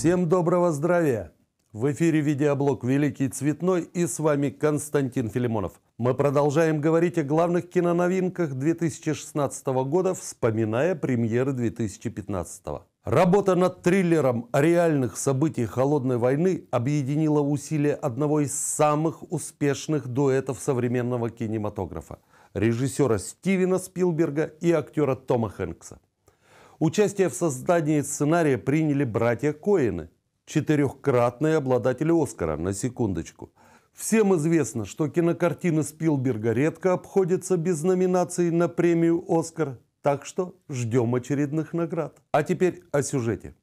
Всем доброго здравия! В эфире видеоблог «Великий Цветной» и с вами Константин Филимонов. Мы продолжаем говорить о главных киноновинках 2016 года, вспоминая премьеры 2015. Работа над триллером о реальных событиях Холодной войны объединила усилия одного из самых успешных дуэтов современного кинематографа – режиссера Стивена Спилберга и актера Тома Хэнкса. Участие в создании сценария приняли братья Коины, четырехкратные обладатели Оскара, на секундочку. Всем известно, что кинокартины Спилберга редко обходятся без номинаций на премию «Оскар», так что ждем очередных наград. А теперь о сюжете.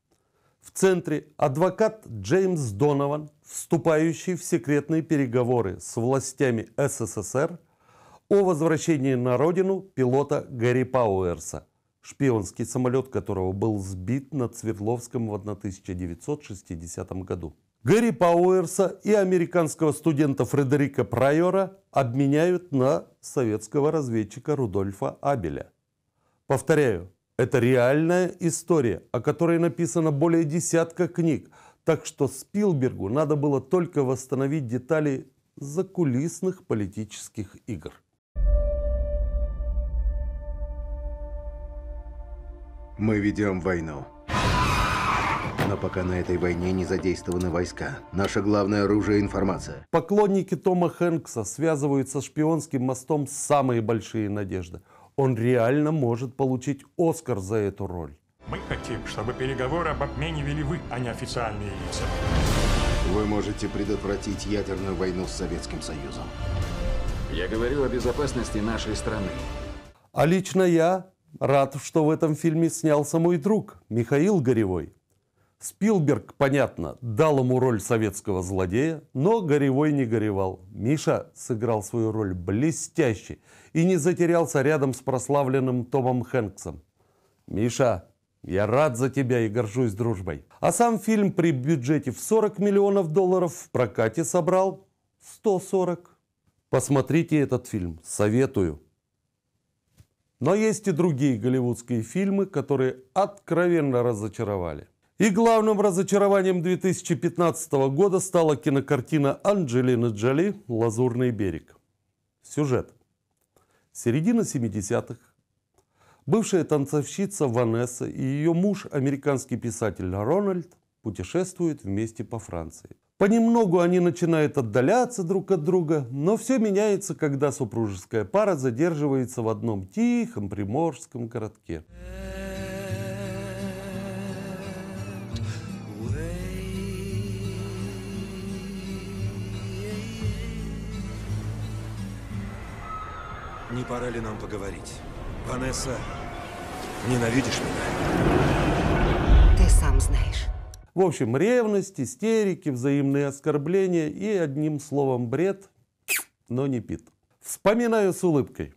В центре адвокат Джеймс Донован, вступающий в секретные переговоры с властями СССР о возвращении на родину пилота Гарри Пауэрса, шпионский самолет которого был сбит над Свердловском в 1960 году. Гэри Пауэрса и американского студента Фредерика Прайора обменяют на советского разведчика Рудольфа Абеля – Повторяю, это реальная история, о которой написано более десятка книг, так что Спилбергу надо было только восстановить детали закулисных политических игр. Мы ведем войну. Но пока на этой войне не задействованы войска. Наше главное оружие – информация. Поклонники Тома Хэнкса связывают со шпионским мостом самые большие надежды – он реально может получить Оскар за эту роль. Мы хотим, чтобы переговоры об обмене вели вы, а не официальные лица. Вы можете предотвратить ядерную войну с Советским Союзом. Я говорю о безопасности нашей страны. А лично я рад, что в этом фильме снялся мой друг Михаил Горевой. Спилберг, понятно, дал ему роль советского злодея, но Горевой не горевал. Миша сыграл свою роль блестяще и не затерялся рядом с прославленным Томом Хэнксом. Миша, я рад за тебя и горжусь дружбой. А сам фильм при бюджете в 40 миллионов долларов в прокате собрал 140. Посмотрите этот фильм, советую. Но есть и другие голливудские фильмы, которые откровенно разочаровали. И главным разочарованием 2015 года стала кинокартина Анджелины Джоли «Лазурный берег». Сюжет. Середина 70-х. Бывшая танцовщица Ванесса и ее муж, американский писатель Рональд, путешествуют вместе по Франции. Понемногу они начинают отдаляться друг от друга, но все меняется, когда супружеская пара задерживается в одном тихом приморском городке. Не пора ли нам поговорить? Ванесса, ненавидишь меня? Ты сам знаешь. В общем, ревность, истерики, взаимные оскорбления и, одним словом, бред, но не пит. Вспоминаю с улыбкой.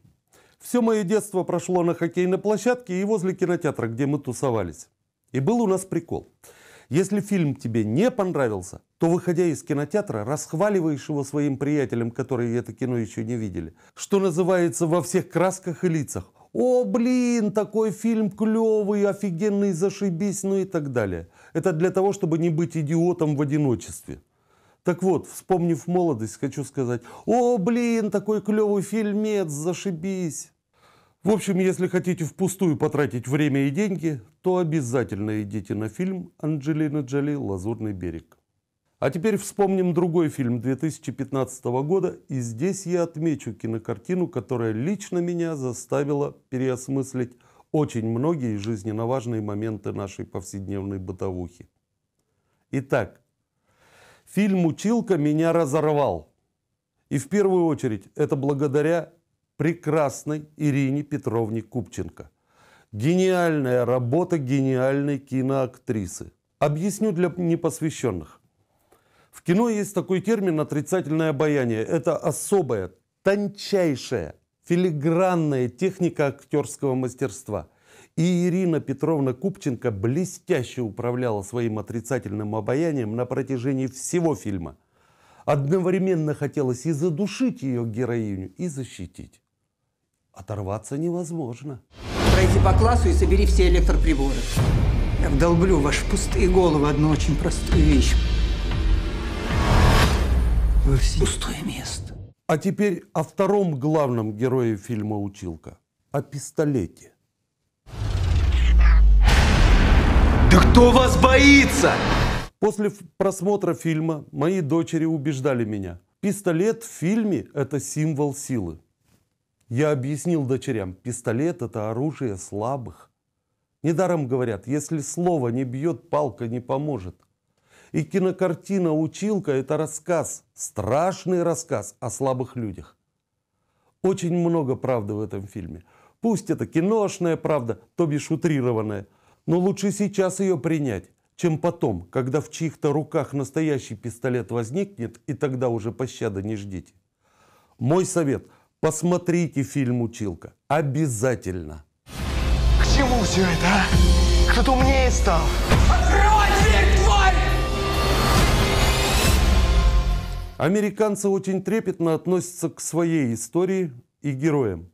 Все мое детство прошло на хоккейной площадке и возле кинотеатра, где мы тусовались. И был у нас прикол – если фильм тебе не понравился, то, выходя из кинотеатра, расхваливаешь его своим приятелям, которые это кино еще не видели. Что называется во всех красках и лицах. О, блин, такой фильм клевый, офигенный, зашибись, ну и так далее. Это для того, чтобы не быть идиотом в одиночестве. Так вот, вспомнив молодость, хочу сказать, о, блин, такой клевый фильмец, зашибись. В общем, если хотите впустую потратить время и деньги, то обязательно идите на фильм Анджелина Джоли «Лазурный берег». А теперь вспомним другой фильм 2015 года, и здесь я отмечу кинокартину, которая лично меня заставила переосмыслить очень многие жизненно важные моменты нашей повседневной бытовухи. Итак, фильм «Училка» меня разорвал. И в первую очередь это благодаря прекрасной Ирине Петровне Купченко. Гениальная работа гениальной киноактрисы. Объясню для непосвященных. В кино есть такой термин «отрицательное обаяние». Это особая, тончайшая, филигранная техника актерского мастерства. И Ирина Петровна Купченко блестяще управляла своим отрицательным обаянием на протяжении всего фильма. Одновременно хотелось и задушить ее героиню, и защитить. Оторваться невозможно. Пройти по классу и собери все электроприборы. Я вдолблю в ваши пустые головы одну очень простую вещь. Вы все пустое место. А теперь о втором главном герое фильма «Училка». О пистолете. Да кто вас боится? После просмотра фильма мои дочери убеждали меня. Пистолет в фильме – это символ силы. Я объяснил дочерям, пистолет – это оружие слабых. Недаром говорят, если слово не бьет, палка не поможет. И кинокартина «Училка» – это рассказ, страшный рассказ о слабых людях. Очень много правды в этом фильме. Пусть это киношная правда, то бишь утрированная, но лучше сейчас ее принять, чем потом, когда в чьих-то руках настоящий пистолет возникнет, и тогда уже пощады не ждите. Мой совет – посмотрите фильм «Училка». Обязательно. К чему все это, а? Кто-то умнее стал. Открывай Американцы очень трепетно относятся к своей истории и героям,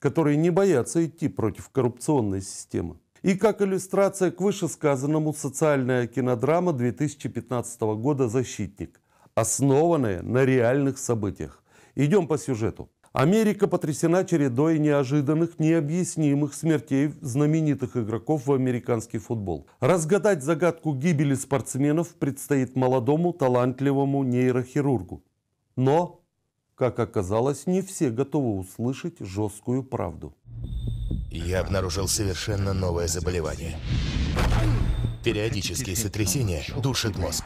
которые не боятся идти против коррупционной системы. И как иллюстрация к вышесказанному социальная кинодрама 2015 года «Защитник», основанная на реальных событиях. Идем по сюжету. Америка потрясена чередой неожиданных, необъяснимых смертей знаменитых игроков в американский футбол. Разгадать загадку гибели спортсменов предстоит молодому, талантливому нейрохирургу. Но, как оказалось, не все готовы услышать жесткую правду. Я обнаружил совершенно новое заболевание. Периодические сотрясения душат мозг.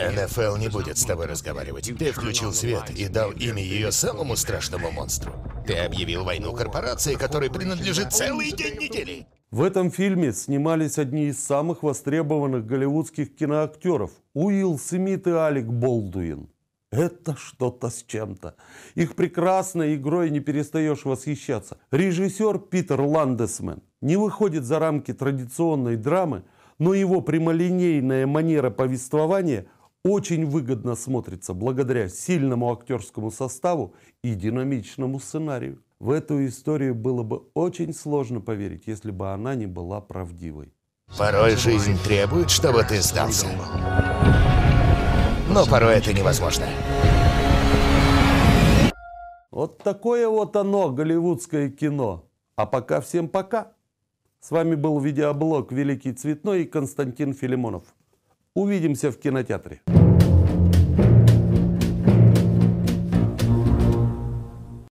НФЛ не будет с тобой разговаривать. Ты включил свет и дал имя ее самому страшному монстру. Ты объявил войну корпорации, которой принадлежит целый день недели. В этом фильме снимались одни из самых востребованных голливудских киноактеров Уилл Смит и Алек Болдуин. Это что-то с чем-то. Их прекрасной игрой не перестаешь восхищаться. Режиссер Питер Ландесмен не выходит за рамки традиционной драмы, но его прямолинейная манера повествования очень выгодно смотрится благодаря сильному актерскому составу и динамичному сценарию. В эту историю было бы очень сложно поверить, если бы она не была правдивой. Порой жизнь требует, чтобы ты сдался. Но порой это невозможно. Вот такое вот оно, голливудское кино. А пока всем пока. С вами был видеоблог «Великий Цветной» и Константин Филимонов. Увидимся в кинотеатре.